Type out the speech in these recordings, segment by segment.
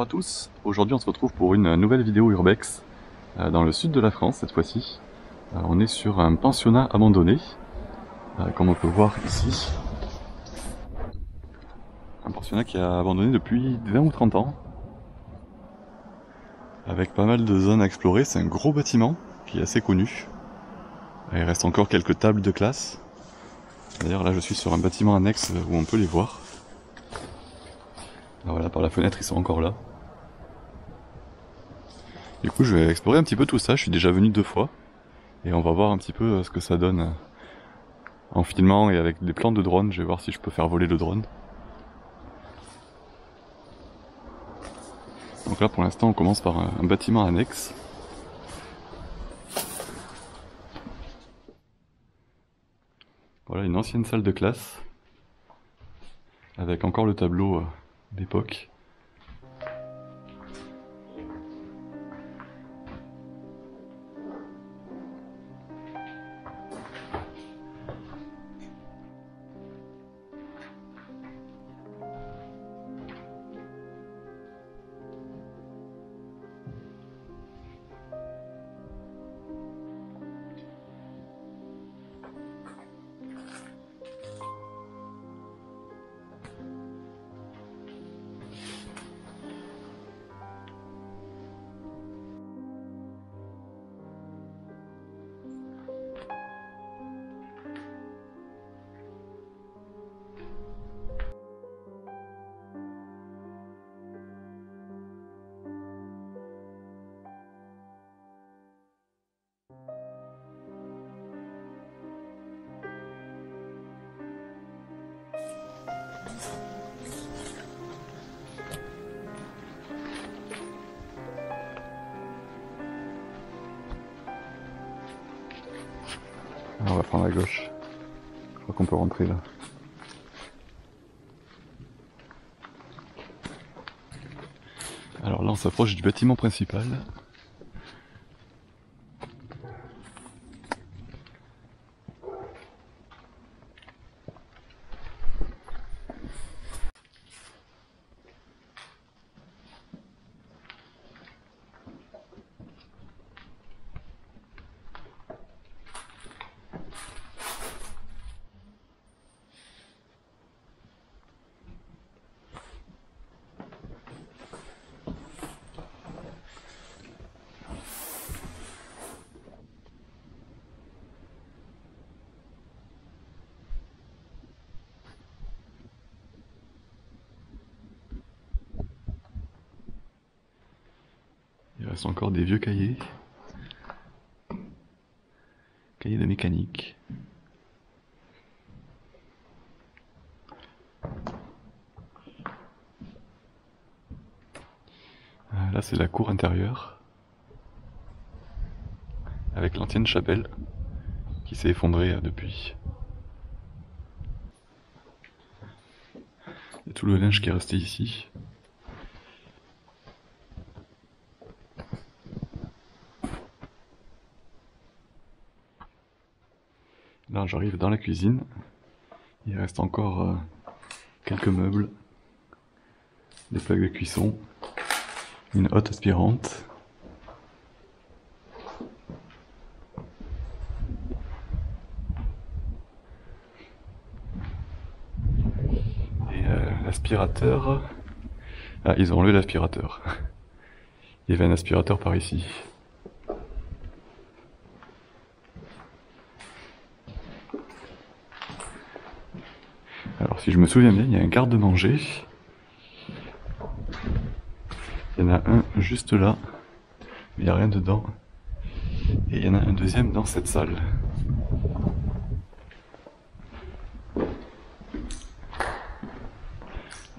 Bonjour à tous, aujourd'hui on se retrouve pour une nouvelle vidéo Urbex euh, dans le sud de la France cette fois-ci. Euh, on est sur un pensionnat abandonné, euh, comme on peut voir ici. Un pensionnat qui a abandonné depuis 20 ou 30 ans, avec pas mal de zones à explorer. C'est un gros bâtiment qui est assez connu. Il reste encore quelques tables de classe. D'ailleurs là je suis sur un bâtiment annexe où on peut les voir. Voilà, par la fenêtre, ils sont encore là. Du coup, je vais explorer un petit peu tout ça. Je suis déjà venu deux fois. Et on va voir un petit peu euh, ce que ça donne euh, en filmant et avec des plans de drone. Je vais voir si je peux faire voler le drone. Donc là, pour l'instant, on commence par un, bâtiment annexe. Voilà une ancienne salle de classe avec encore le tableau euh, d'époque. À gauche. Je crois qu'on peut rentrer là. Alors là on s'approche du bâtiment principal. Reste encore des vieux cahiers. Cahiers de mécanique. Euh, là, c'est la cour intérieure. Avec l'ancienne chapelle qui s'est effondrée euh, depuis. Et tout le linge qui est resté ici. Là, j'arrive dans la cuisine. Il reste encore euh, quelques meubles, des plaques de cuisson, une hotte aspirante. Et euh, l'aspirateur. Ah, ils ont enlevé l'aspirateur. Il y avait un aspirateur par ici. Alors je me souviens bien, il y a un garde-manger. Il y en a un juste là, il n'y a rien dedans. Et il y en a un deuxième dans cette salle.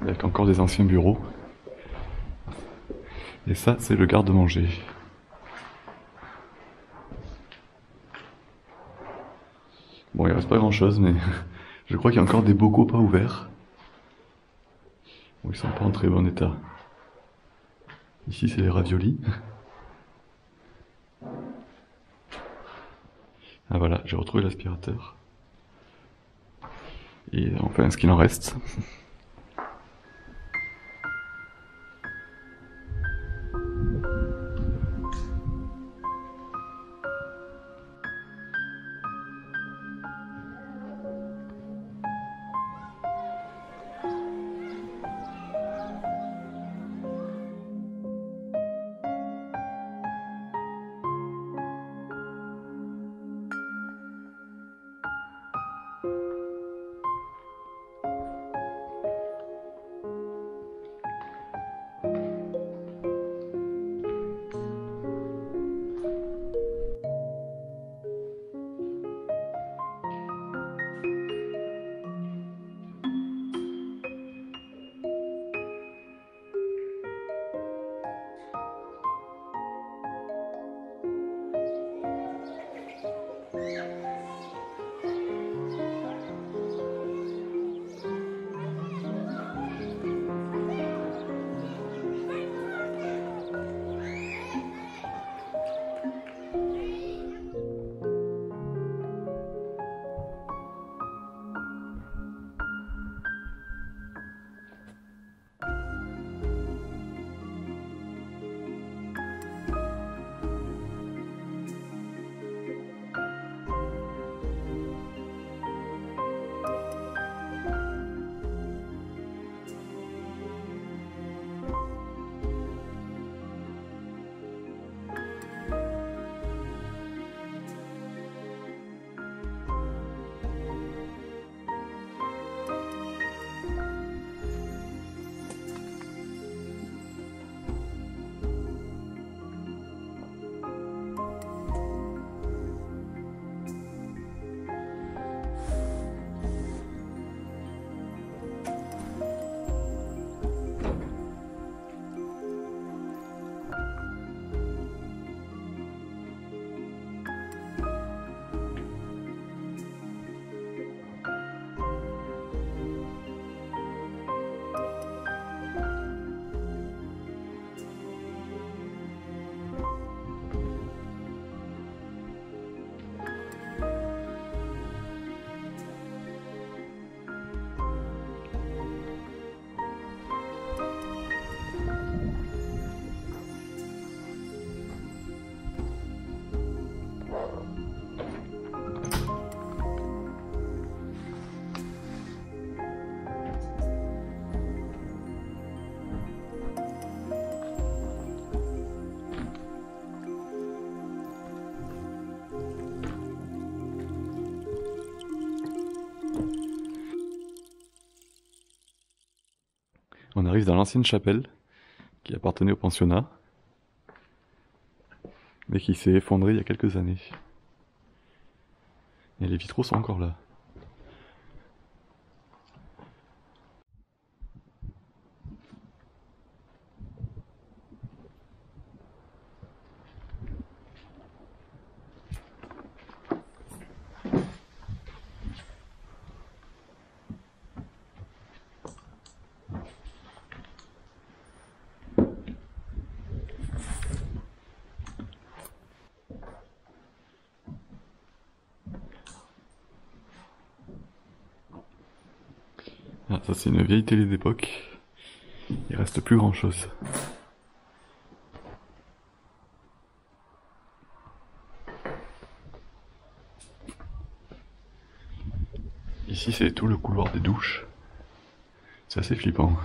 Avec encore des anciens bureaux. Et ça, c'est le garde-manger. Bon, il reste pas grand chose, mais je crois qu'il y a encore des bocaux pas ouverts. Bon, ils sont pas en très bon état. Ici, c'est les raviolis. Ah voilà, j'ai retrouvé l'aspirateur. Et enfin, ce qu'il en reste. Dans l'ancienne chapelle qui appartenait au pensionnat, mais qui s'est effondrée il y a quelques années. Et les vitraux sont encore là. Ah, ça c'est une vieille télé d'époque. Il reste plus grand chose. Ici c'est tout le couloir des douches. C'est assez flippant.